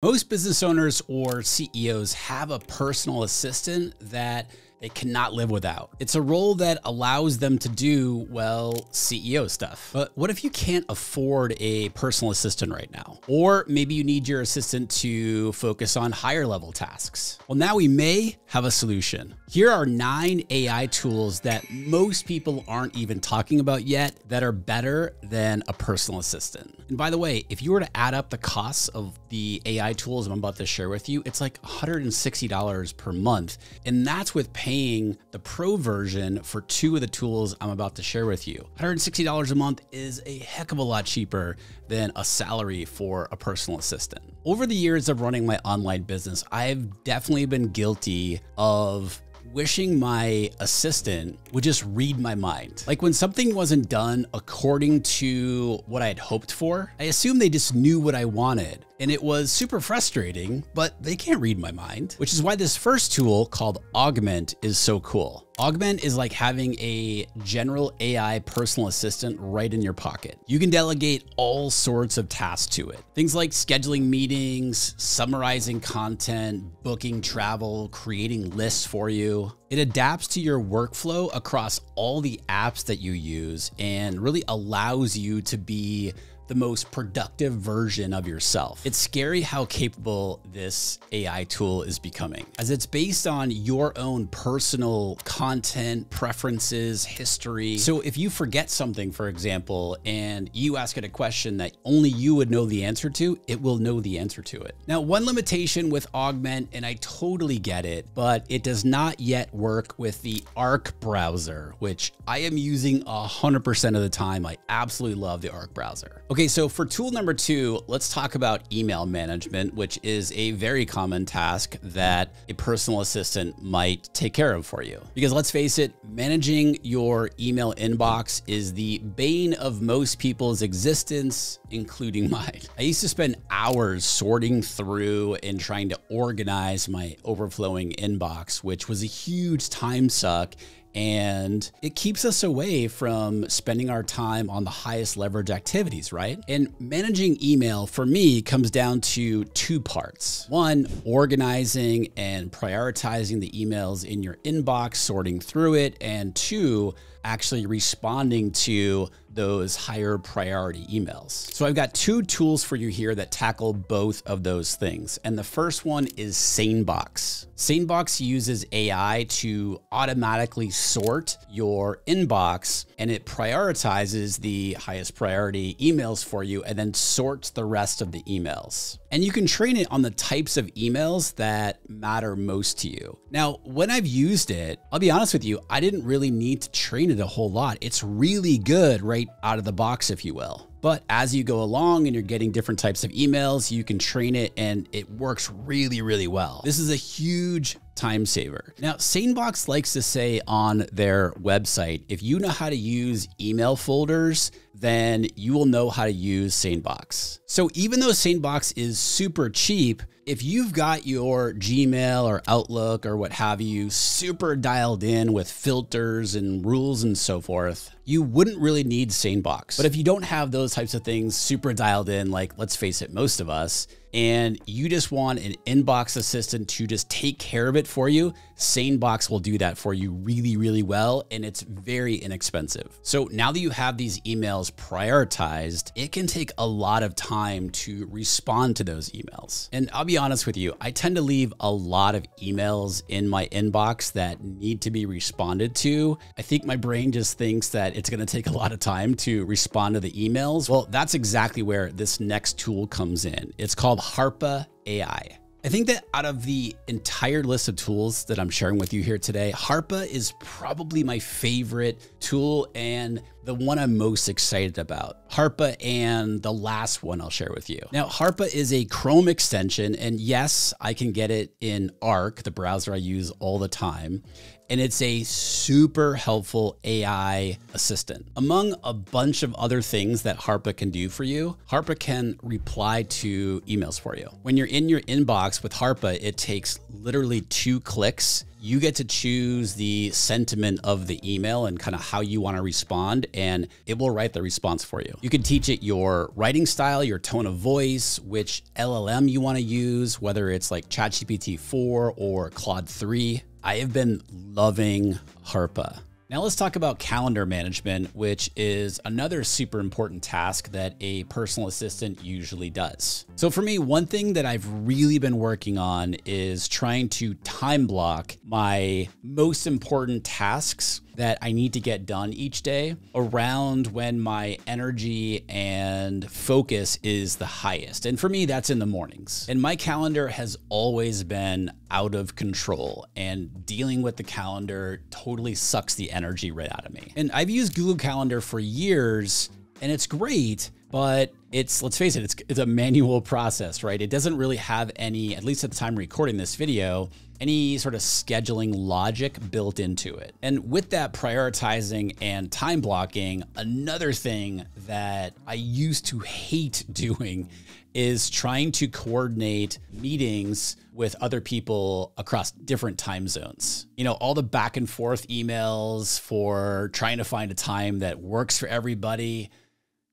Most business owners or CEOs have a personal assistant that they cannot live without. It's a role that allows them to do, well, CEO stuff. But what if you can't afford a personal assistant right now? Or maybe you need your assistant to focus on higher level tasks. Well, now we may have a solution. Here are nine AI tools that most people aren't even talking about yet that are better than a personal assistant. And by the way, if you were to add up the costs of the AI tools I'm about to share with you, it's like $160 per month. And that's with paying the pro version for two of the tools I'm about to share with you. $160 a month is a heck of a lot cheaper than a salary for a personal assistant. Over the years of running my online business, I've definitely been guilty of wishing my assistant would just read my mind. Like when something wasn't done according to what I had hoped for, I assumed they just knew what I wanted and it was super frustrating, but they can't read my mind, which is why this first tool called Augment is so cool. Augment is like having a general AI personal assistant right in your pocket. You can delegate all sorts of tasks to it. Things like scheduling meetings, summarizing content, booking travel, creating lists for you. It adapts to your workflow across all the apps that you use and really allows you to be the most productive version of yourself. It's scary how capable this AI tool is becoming as it's based on your own personal content, preferences, history. So if you forget something, for example, and you ask it a question that only you would know the answer to, it will know the answer to it. Now, one limitation with Augment, and I totally get it, but it does not yet work with the Arc browser, which I am using 100% of the time. I absolutely love the Arc browser. Okay, Okay, so for tool number two, let's talk about email management, which is a very common task that a personal assistant might take care of for you. Because let's face it, managing your email inbox is the bane of most people's existence, including mine. I used to spend hours sorting through and trying to organize my overflowing inbox, which was a huge time suck and it keeps us away from spending our time on the highest leverage activities, right? And managing email for me comes down to two parts. One, organizing and prioritizing the emails in your inbox, sorting through it, and two, actually responding to those higher priority emails. So I've got two tools for you here that tackle both of those things. And the first one is SaneBox. SaneBox uses AI to automatically sort your inbox and it prioritizes the highest priority emails for you and then sorts the rest of the emails. And you can train it on the types of emails that matter most to you. Now, when I've used it, I'll be honest with you, I didn't really need to train it a whole lot. It's really good right out of the box, if you will. But as you go along and you're getting different types of emails, you can train it and it works really, really well. This is a huge time saver. Now, SaneBox likes to say on their website, if you know how to use email folders, then you will know how to use SaneBox. So even though SaneBox is super cheap, if you've got your Gmail or Outlook or what have you super dialed in with filters and rules and so forth, you wouldn't really need SaneBox. But if you don't have those types of things super dialed in, like let's face it, most of us, and you just want an inbox assistant to just take care of it for you, SaneBox will do that for you really, really well, and it's very inexpensive. So now that you have these emails prioritized, it can take a lot of time to respond to those emails. And I'll be honest with you, I tend to leave a lot of emails in my inbox that need to be responded to. I think my brain just thinks that it's going to take a lot of time to respond to the emails. Well, that's exactly where this next tool comes in. It's called called Harpa AI. I think that out of the entire list of tools that I'm sharing with you here today, Harpa is probably my favorite tool and the one I'm most excited about. Harpa and the last one I'll share with you. Now, Harpa is a Chrome extension, and yes, I can get it in Arc, the browser I use all the time and it's a super helpful AI assistant. Among a bunch of other things that Harpa can do for you, Harpa can reply to emails for you. When you're in your inbox with Harpa, it takes literally two clicks you get to choose the sentiment of the email and kind of how you want to respond, and it will write the response for you. You can teach it your writing style, your tone of voice, which LLM you want to use, whether it's like ChatGPT 4 or Claude 3. I have been loving Harpa. Now let's talk about calendar management, which is another super important task that a personal assistant usually does. So for me, one thing that I've really been working on is trying to time block my most important tasks that I need to get done each day around when my energy and focus is the highest. And for me, that's in the mornings. And my calendar has always been out of control, and dealing with the calendar totally sucks the energy right out of me. And I've used Google Calendar for years, and it's great but it's let's face it it's, it's a manual process right it doesn't really have any at least at the time recording this video any sort of scheduling logic built into it. And with that prioritizing and time blocking, another thing that I used to hate doing is trying to coordinate meetings with other people across different time zones. You know, all the back and forth emails for trying to find a time that works for everybody,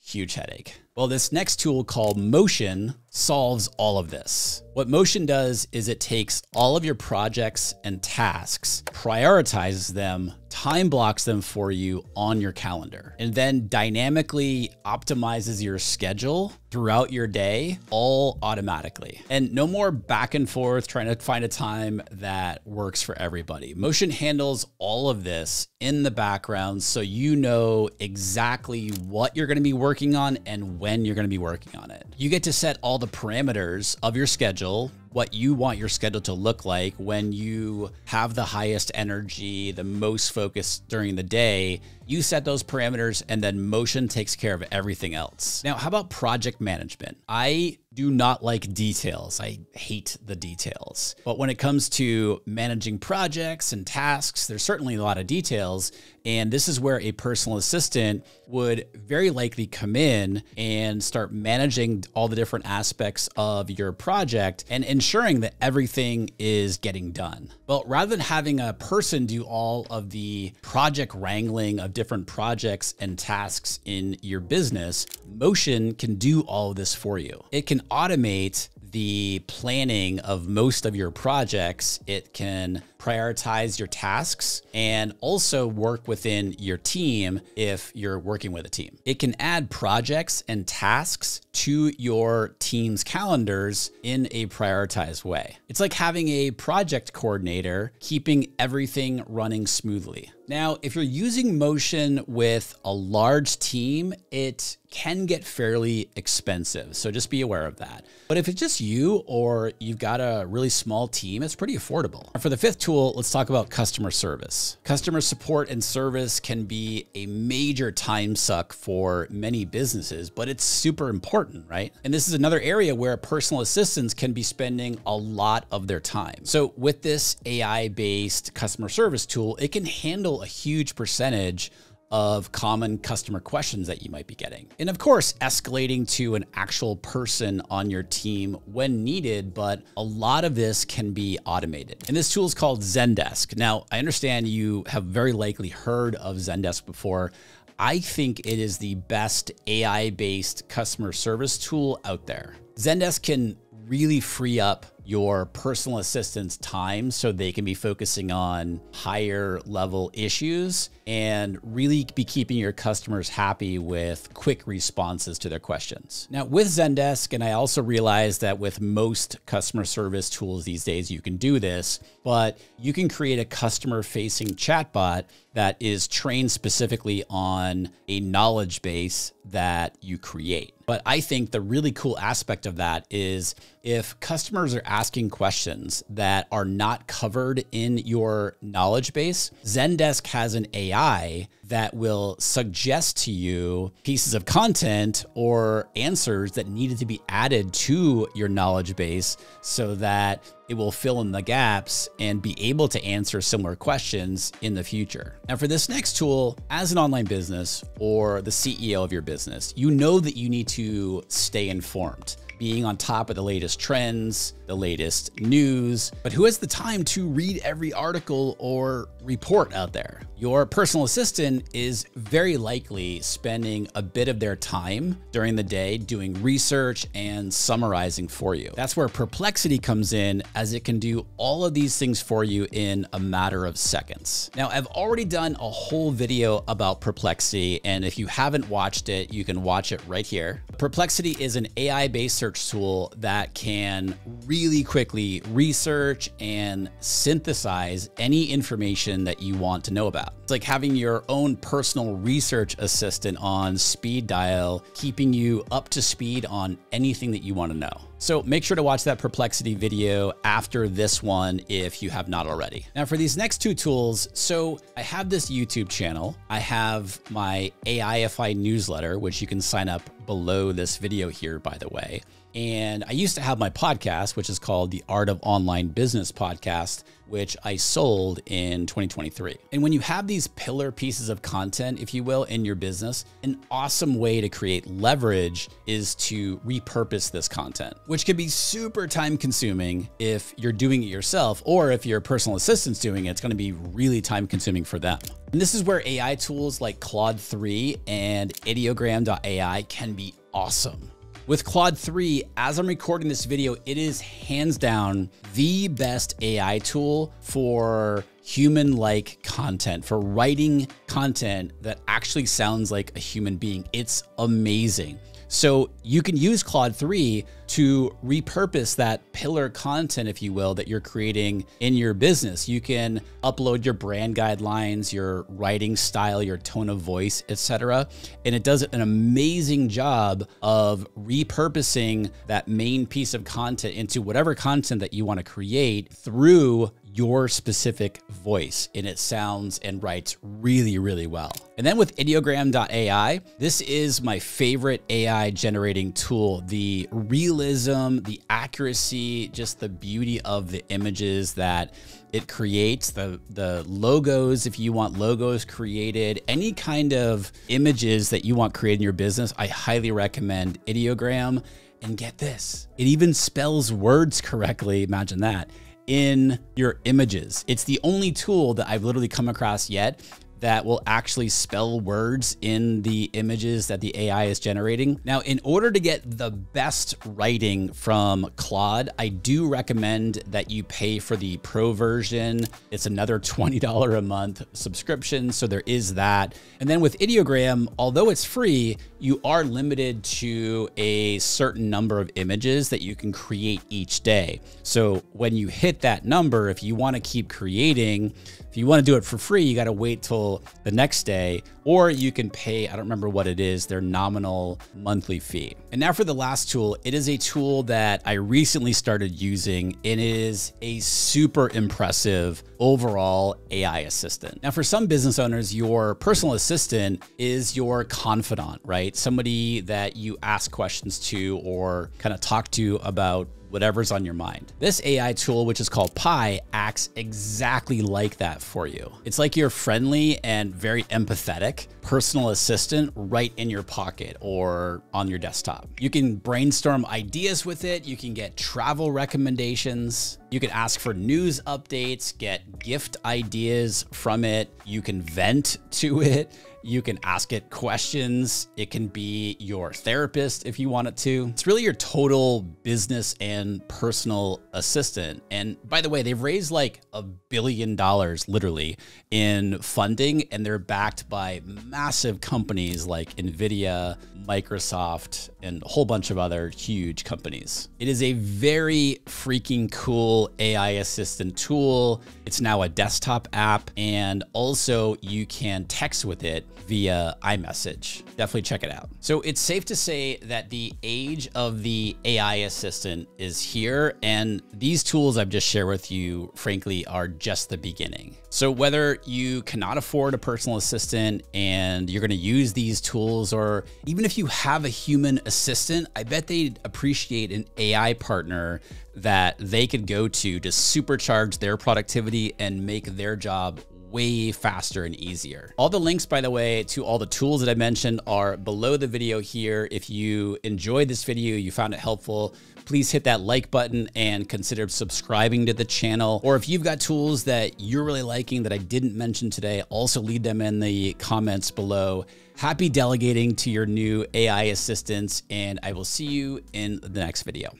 huge headache. Well, this next tool called Motion solves all of this. What Motion does is it takes all of your projects and tasks, prioritizes them, time blocks them for you on your calendar, and then dynamically optimizes your schedule throughout your day all automatically. And no more back and forth trying to find a time that works for everybody. Motion handles all of this in the background so you know exactly what you're going to be working on and when you're going to be working on it. You get to set all the parameters of your schedule what you want your schedule to look like when you have the highest energy, the most focus during the day. You set those parameters and then motion takes care of everything else. Now, how about project management? I do not like details. I hate the details. But when it comes to managing projects and tasks, there's certainly a lot of details. And this is where a personal assistant would very likely come in and start managing all the different aspects of your project and ensuring that everything is getting done. Well, rather than having a person do all of the project wrangling of different projects and tasks in your business, Motion can do all of this for you. It can automate the planning of most of your projects. It can prioritize your tasks and also work within your team if you're working with a team. It can add projects and tasks to your team's calendars in a prioritized way. It's like having a project coordinator keeping everything running smoothly. Now, if you're using Motion with a large team, it can get fairly expensive. So just be aware of that. But if it's just you or you've got a really small team, it's pretty affordable. For the fifth tool, let's talk about customer service. Customer support and service can be a major time suck for many businesses, but it's super important, right? And this is another area where personal assistants can be spending a lot of their time. So with this AI-based customer service tool, it can handle a huge percentage of common customer questions that you might be getting. And of course, escalating to an actual person on your team when needed, but a lot of this can be automated. And this tool is called Zendesk. Now, I understand you have very likely heard of Zendesk before. I think it is the best AI based customer service tool out there. Zendesk can really free up your personal assistant's time so they can be focusing on higher level issues and really be keeping your customers happy with quick responses to their questions. Now with Zendesk, and I also realize that with most customer service tools these days, you can do this, but you can create a customer facing chatbot that is trained specifically on a knowledge base that you create. But I think the really cool aspect of that is if customers are asking questions that are not covered in your knowledge base, Zendesk has an AI that will suggest to you pieces of content or answers that needed to be added to your knowledge base so that it will fill in the gaps and be able to answer similar questions in the future. Now for this next tool, as an online business or the CEO of your business, you know that you need to stay informed being on top of the latest trends, the latest news, but who has the time to read every article or report out there? Your personal assistant is very likely spending a bit of their time during the day doing research and summarizing for you. That's where Perplexity comes in as it can do all of these things for you in a matter of seconds. Now, I've already done a whole video about Perplexity, and if you haven't watched it, you can watch it right here. Perplexity is an AI-based search tool that can really quickly research and synthesize any information that you want to know about. It's like having your own personal research assistant on speed dial, keeping you up to speed on anything that you want to know. So make sure to watch that perplexity video after this one if you have not already. Now for these next two tools, so I have this YouTube channel. I have my AIFI newsletter, which you can sign up below this video here, by the way. And I used to have my podcast, which is called the Art of Online Business Podcast, which I sold in 2023. And when you have these pillar pieces of content, if you will, in your business, an awesome way to create leverage is to repurpose this content, which can be super time consuming if you're doing it yourself, or if your personal assistant's doing it, it's going to be really time consuming for them. And this is where AI tools like Claude 3 and Ideogram.ai can be awesome. With Claude 3, as I'm recording this video, it is hands down the best AI tool for human like content, for writing content that actually sounds like a human being. It's amazing. So you can use Claude 3 to repurpose that pillar content, if you will, that you're creating in your business. You can upload your brand guidelines, your writing style, your tone of voice, etc. And it does an amazing job of repurposing that main piece of content into whatever content that you want to create through your specific voice and it sounds and writes really, really well. And then with ideogram.ai, this is my favorite AI generating tool. The realism, the accuracy, just the beauty of the images that it creates, the, the logos, if you want logos created, any kind of images that you want created in your business, I highly recommend Ideogram. And get this, it even spells words correctly. Imagine that in your images. It's the only tool that I've literally come across yet that will actually spell words in the images that the AI is generating. Now, in order to get the best writing from Claude, I do recommend that you pay for the pro version. It's another $20 a month subscription, so there is that. And then with Ideogram, although it's free, you are limited to a certain number of images that you can create each day. So when you hit that number, if you want to keep creating, if you want to do it for free, you got to wait till the next day, or you can pay, I don't remember what it is, their nominal monthly fee. And now for the last tool, it is a tool that I recently started using. It is a super impressive overall AI assistant. Now, for some business owners, your personal assistant is your confidant, right? Somebody that you ask questions to or kind of talk to about whatever's on your mind. This AI tool, which is called Pi, acts exactly like that for you. It's like your friendly and very empathetic personal assistant right in your pocket or on your desktop. You can brainstorm ideas with it. You can get travel recommendations. You can ask for news updates, get gift ideas from it. You can vent to it. You can ask it questions. It can be your therapist if you want it to. It's really your total business and personal assistant. And by the way, they've raised like a billion dollars literally in funding, and they're backed by massive companies like NVIDIA, Microsoft, and a whole bunch of other huge companies. It is a very freaking cool AI assistant tool. It's now a desktop app, and also you can text with it via iMessage. Definitely check it out. So it's safe to say that the age of the AI assistant is here, and these tools I've just shared with you, frankly, are just the beginning. So whether you cannot afford a personal assistant and you're going to use these tools, or even if you have a human assistant, I bet they'd appreciate an AI partner that they could go to to supercharge their productivity and make their job way faster and easier. All the links, by the way, to all the tools that I mentioned are below the video here. If you enjoyed this video, you found it helpful, please hit that like button and consider subscribing to the channel. Or if you've got tools that you're really liking that I didn't mention today, also leave them in the comments below. Happy delegating to your new AI assistants, and I will see you in the next video.